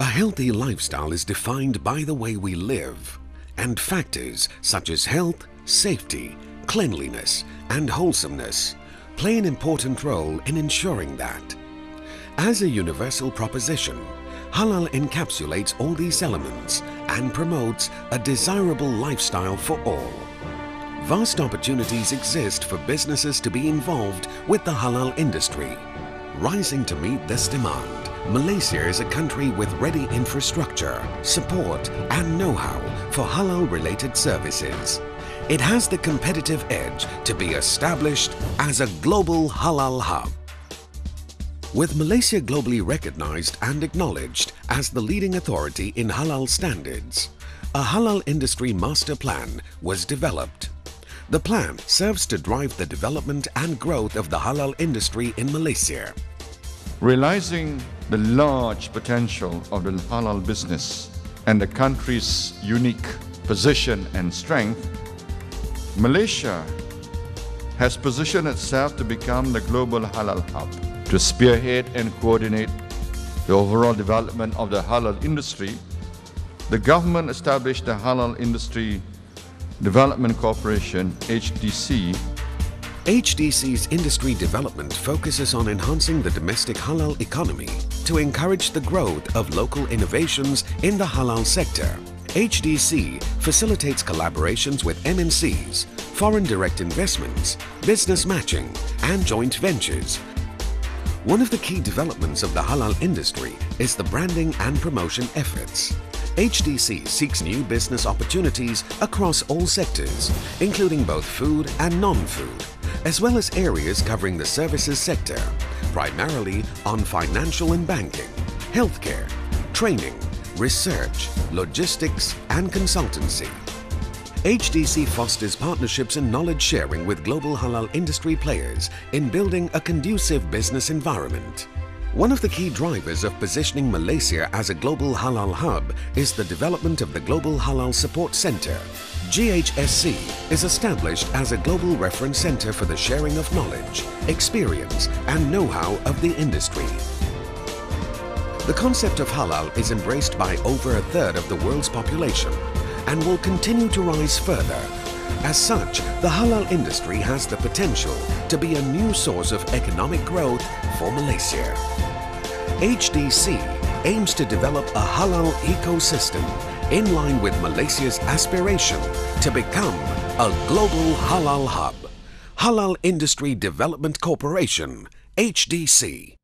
A healthy lifestyle is defined by the way we live, and factors such as health, safety, cleanliness, and wholesomeness play an important role in ensuring that. As a universal proposition, Halal encapsulates all these elements and promotes a desirable lifestyle for all. Vast opportunities exist for businesses to be involved with the halal industry. Rising to meet this demand, Malaysia is a country with ready infrastructure, support and know-how for halal-related services. It has the competitive edge to be established as a global halal hub. With Malaysia globally recognized and acknowledged as the leading authority in halal standards, a halal industry master plan was developed. The plan serves to drive the development and growth of the halal industry in Malaysia. Realizing the large potential of the halal business and the country's unique position and strength, Malaysia has positioned itself to become the global halal hub to spearhead and coordinate the overall development of the halal industry. The government established the Halal Industry Development Corporation, HDC. HDC's industry development focuses on enhancing the domestic halal economy to encourage the growth of local innovations in the halal sector. HDC facilitates collaborations with MNCs, foreign direct investments, business matching, and joint ventures. One of the key developments of the halal industry is the branding and promotion efforts. HDC seeks new business opportunities across all sectors, including both food and non-food, as well as areas covering the services sector, primarily on financial and banking, healthcare, training, research, logistics and consultancy. HDC fosters partnerships and knowledge sharing with global halal industry players in building a conducive business environment. One of the key drivers of positioning Malaysia as a global halal hub is the development of the Global Halal Support Center. GHSC is established as a global reference center for the sharing of knowledge, experience and know-how of the industry. The concept of halal is embraced by over a third of the world's population and will continue to rise further. As such, the halal industry has the potential to be a new source of economic growth for Malaysia. HDC aims to develop a halal ecosystem in line with Malaysia's aspiration to become a global halal hub. Halal Industry Development Corporation, HDC.